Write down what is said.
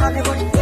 Hollywood.